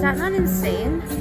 Is that not insane?